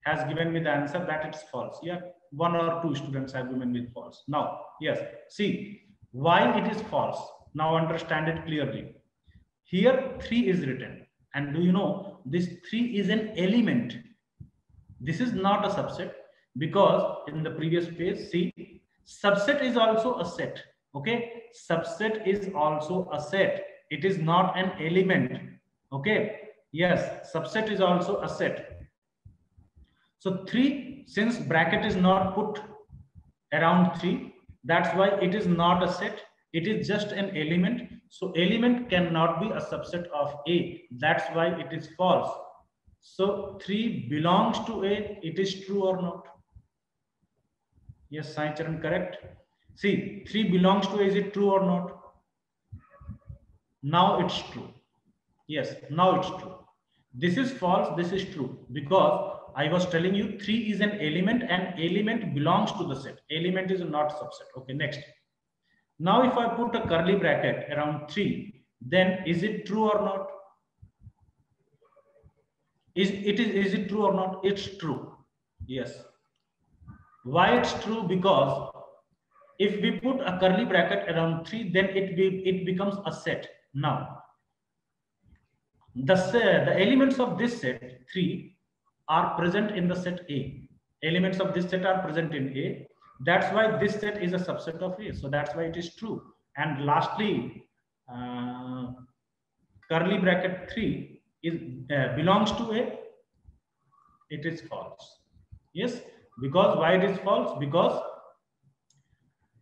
has given me the answer that it's false. Yeah, one or two students have given me false. Now, yes, see why it is false. Now understand it clearly. Here, 3 is written. And do you know this 3 is an element? This is not a subset because in the previous page, see, subset is also a set. Okay, subset is also a set. It is not an element. Okay, yes, subset is also a set. So 3, since bracket is not put around 3, that's why it is not a set. It is just an element. So element cannot be a subset of A. That's why it is false. So 3 belongs to A. It is true or not? Yes, Sai Charan, correct. See, 3 belongs to A. Is it true or not? Now it's true. Yes, now it's true. This is false. This is true because I was telling you 3 is an element and element belongs to the set. Element is not subset. Okay, next. Now, if I put a curly bracket around 3, then is it true or not? Is it is, is it true or not? It's true. Yes. Why it's true? Because if we put a curly bracket around 3, then it, be, it becomes a set. Now, the, the elements of this set 3 are present in the set A. Elements of this set are present in A. That's why this set is a subset of A. So that's why it is true. And lastly, uh, curly bracket 3 is uh, belongs to A. It is false. Yes, because why it is false? Because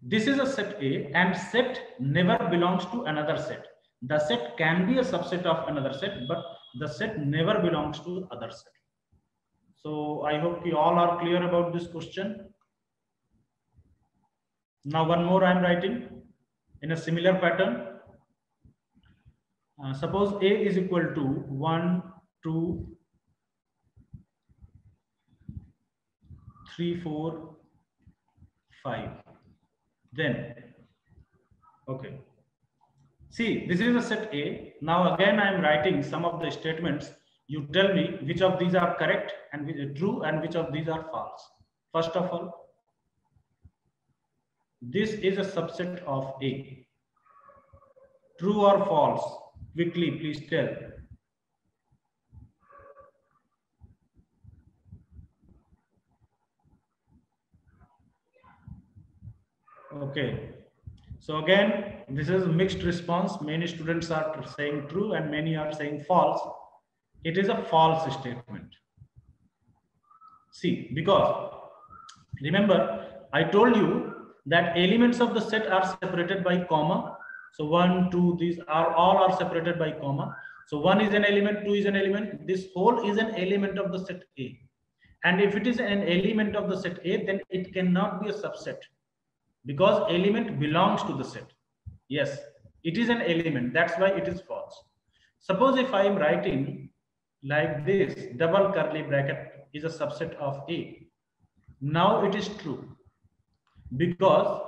this is a set A and set never belongs to another set. The set can be a subset of another set, but the set never belongs to other set. So I hope you all are clear about this question. Now one more I'm writing in a similar pattern. Uh, suppose A is equal to 1, 2, 3, 4, 5. Then, okay. See, this is a set A. Now again, I am writing some of the statements. You tell me which of these are correct and which are true and which of these are false. First of all, this is a subset of A. True or false? Quickly, please tell. Okay. So again, this is a mixed response. Many students are saying true and many are saying false. It is a false statement. See, because remember, I told you that elements of the set are separated by comma. So one, two, these are all are separated by comma. So one is an element, two is an element. This whole is an element of the set A. And if it is an element of the set A, then it cannot be a subset because element belongs to the set. Yes, it is an element. That's why it is false. Suppose if I am writing like this, double curly bracket is a subset of A. Now it is true because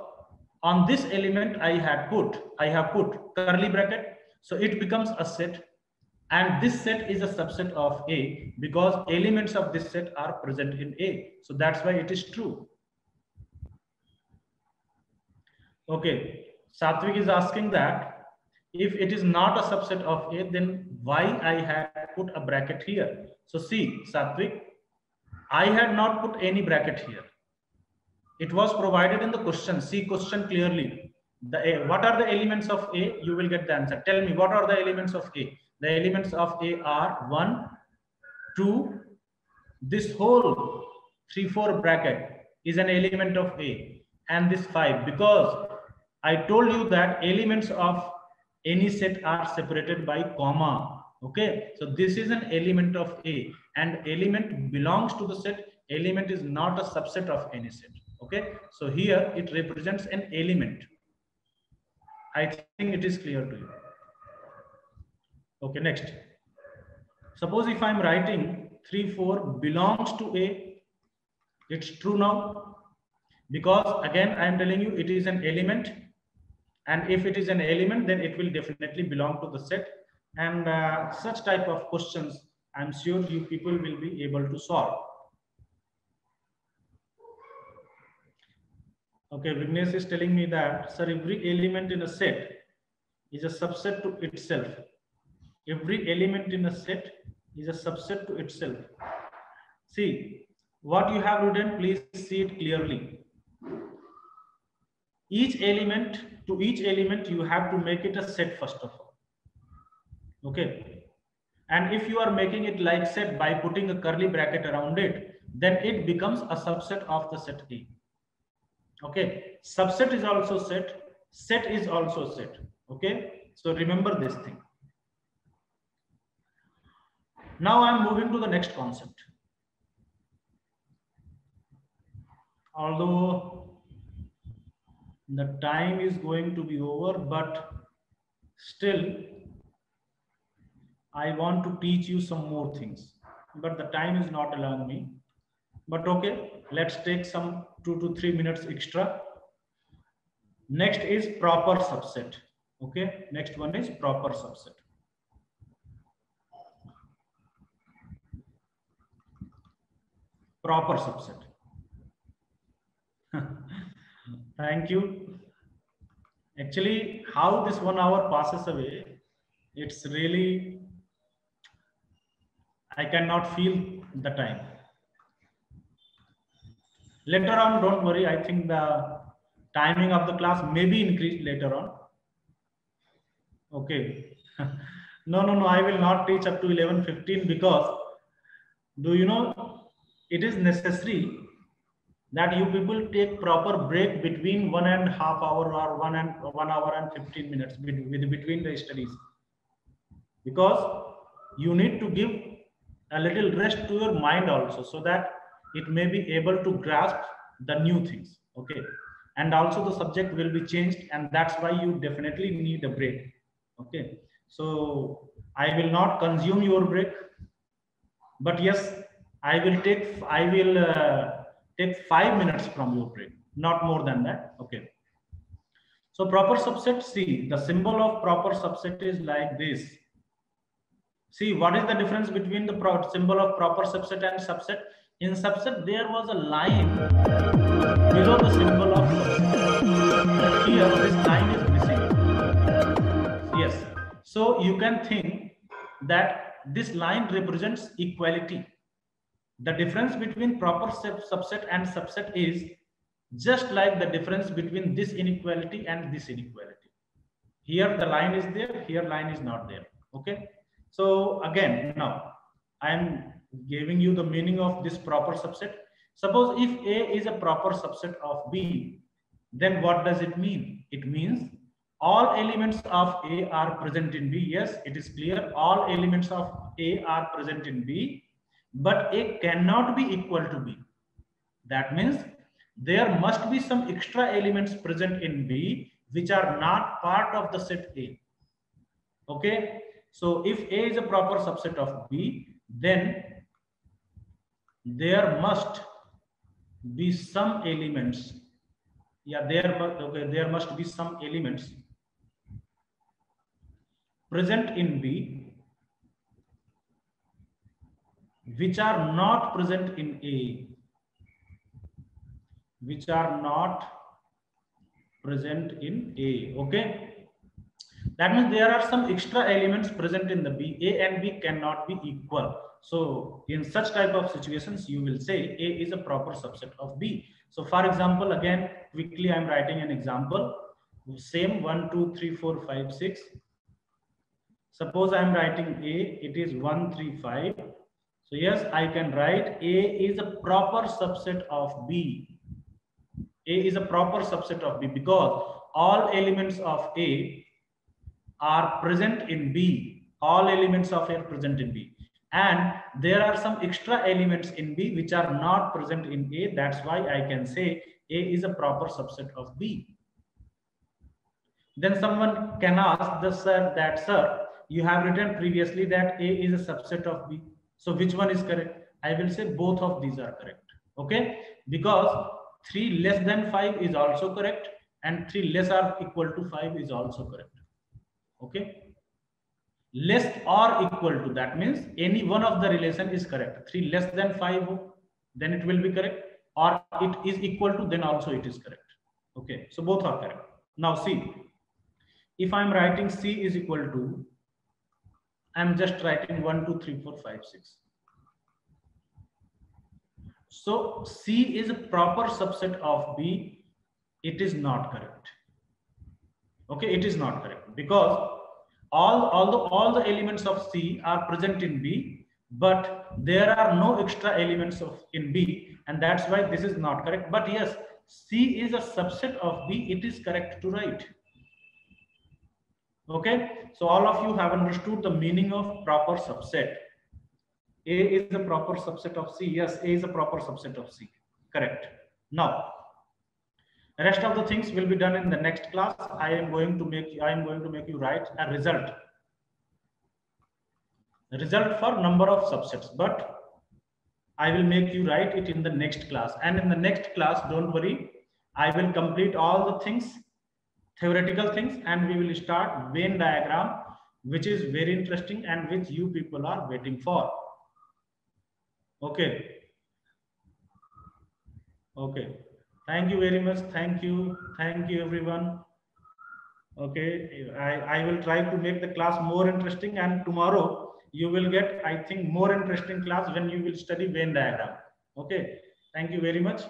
on this element I had put, I have put curly bracket. So it becomes a set and this set is a subset of A because elements of this set are present in A. So that's why it is true. Okay, Satvik is asking that if it is not a subset of A, then why I had put a bracket here? So see, Satvik, I had not put any bracket here. It was provided in the question. See question clearly. The A, what are the elements of A? You will get the answer. Tell me what are the elements of A? The elements of A are 1, 2, this whole 3, 4 bracket is an element of A and this 5 because I told you that elements of any set are separated by comma. Okay, so this is an element of A and element belongs to the set. Element is not a subset of any set. Okay, so here it represents an element. I think it is clear to you. Okay, next. Suppose if I'm writing 3, 4 belongs to A, it's true now because again I am telling you it is an element and if it is an element, then it will definitely belong to the set. And uh, such type of questions, I'm sure you people will be able to solve. Okay, Vignesh is telling me that, sir, every element in a set is a subset to itself. Every element in a set is a subset to itself. See, what you have written, please see it clearly each element to each element you have to make it a set first of all. Okay? And if you are making it like set by putting a curly bracket around it then it becomes a subset of the set a okay? Subset is also set. Set is also set. Okay? So remember this thing. Now i'm moving to the next concept. Although the time is going to be over but still i want to teach you some more things. But the time is not allowing me. But okay let's take some two to three minutes extra. Next is proper subset. Okay next one is proper subset. Proper subset Thank you. Actually, how this one hour passes away, it's really, I cannot feel the time. Later on, don't worry. I think the timing of the class may be increased later on. Okay. no, no, no. I will not teach up to 11.15 because do you know it is necessary that you people take proper break between one and half hour or one and one hour and 15 minutes with between the studies. Because you need to give a little rest to your mind also so that it may be able to grasp the new things okay? And also the subject will be changed and that's why you definitely need a break okay? So i will not consume your break but yes i will take i will uh, take five minutes from your break, not more than that. Okay. So proper subset, see, the symbol of proper subset is like this. See, what is the difference between the symbol of proper subset and subset? In subset, there was a line below the symbol of subset. But here, this line is missing. Yes. So you can think that this line represents equality. The difference between proper subset and subset is just like the difference between this inequality and this inequality. Here the line is there, here line is not there. Okay. So again, now I am giving you the meaning of this proper subset. Suppose if A is a proper subset of B, then what does it mean? It means all elements of A are present in B. Yes, it is clear. All elements of A are present in B, but A cannot be equal to B. That means there must be some extra elements present in B which are not part of the set A. Okay, so if A is a proper subset of B, then there must be some elements. Yeah, there, okay, there must be some elements present in B which are not present in A which are not present in A. Okay. That means there are some extra elements present in the B. A and B cannot be equal. So in such type of situations, you will say A is a proper subset of B. So for example, again, quickly I'm writing an example. Same 1, 2, 3, 4, 5, 6. Suppose I'm writing A, it is 1, 3, 5. So yes, I can write A is a proper subset of B. A is a proper subset of B because all elements of A are present in B. All elements of A are present in B. And there are some extra elements in B which are not present in A. That's why I can say A is a proper subset of B. Then someone can ask the sir that, sir, you have written previously that A is a subset of B. So which one is correct? I will say both of these are correct. Okay, because 3 less than 5 is also correct and 3 less or equal to 5 is also correct. Okay. Less or equal to that means any one of the relation is correct. 3 less than 5 then it will be correct or it is equal to then also it is correct. Okay. So both are correct. Now see if I'm writing C is equal to I'm just writing 1, 2, 3, 4, 5, 6. So C is a proper subset of B. It is not correct. Okay, it is not correct because all, although all the elements of C are present in B, but there are no extra elements of in B, and that's why this is not correct. But yes, C is a subset of B. It is correct to write. Okay, so all of you have understood the meaning of proper subset. A is a proper subset of C. Yes, A is a proper subset of C. Correct. Now, rest of the things will be done in the next class. I am going to make I am going to make you write a result. Result for number of subsets, but I will make you write it in the next class. And in the next class, don't worry, I will complete all the things, theoretical things, and we will start Venn diagram, which is very interesting and which you people are waiting for. Okay. Okay. Thank you very much. Thank you. Thank you, everyone. Okay. I, I will try to make the class more interesting and tomorrow you will get, I think, more interesting class when you will study Venn diagram. Okay. Thank you very much.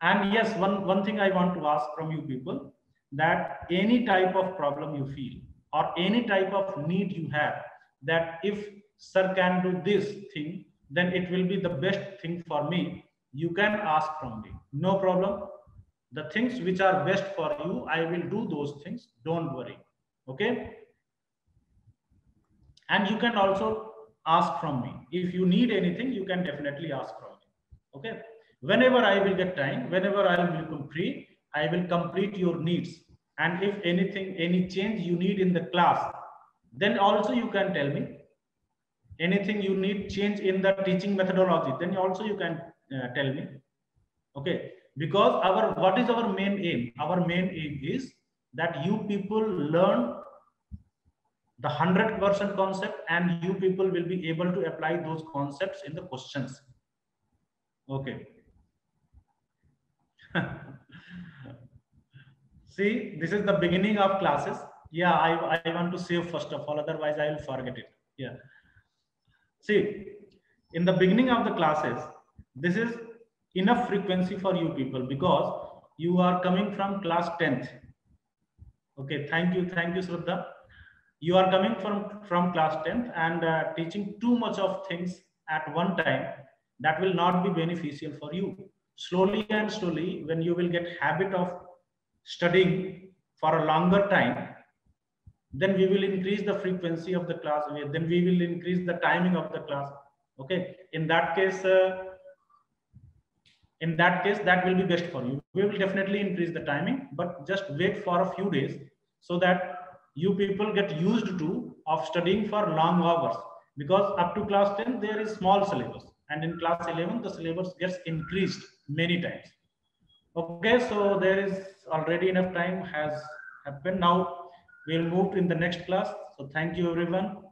And yes, one, one thing I want to ask from you people that any type of problem you feel or any type of need you have that if sir can do this thing then it will be the best thing for me. You can ask from me. No problem. The things which are best for you, I will do those things. Don't worry. Okay. And you can also ask from me. If you need anything, you can definitely ask from me. Okay. Whenever I will get time, whenever I will become free, I will complete your needs. And if anything, any change you need in the class, then also you can tell me anything you need change in the teaching methodology then also you can uh, tell me Okay, because our what is our main aim? Our main aim is that you people learn the 100% concept and you people will be able to apply those concepts in the questions. Okay. See, this is the beginning of classes. Yeah, I, I want to save first of all, otherwise I will forget it. Yeah. See, in the beginning of the classes, this is enough frequency for you people because you are coming from class 10th. Okay, thank you. Thank you, Shraddha. You are coming from, from class 10th and uh, teaching too much of things at one time that will not be beneficial for you. Slowly and slowly, when you will get habit of studying for a longer time, then we will increase the frequency of the class. Then we will increase the timing of the class. Okay. In that case, uh, in that case, that will be best for you. We will definitely increase the timing, but just wait for a few days so that you people get used to of studying for long hours because up to class 10 there is small syllabus and in class 11 the syllabus gets increased many times Okay, so there is already enough time has happened. Now we'll move in the next class. So thank you everyone.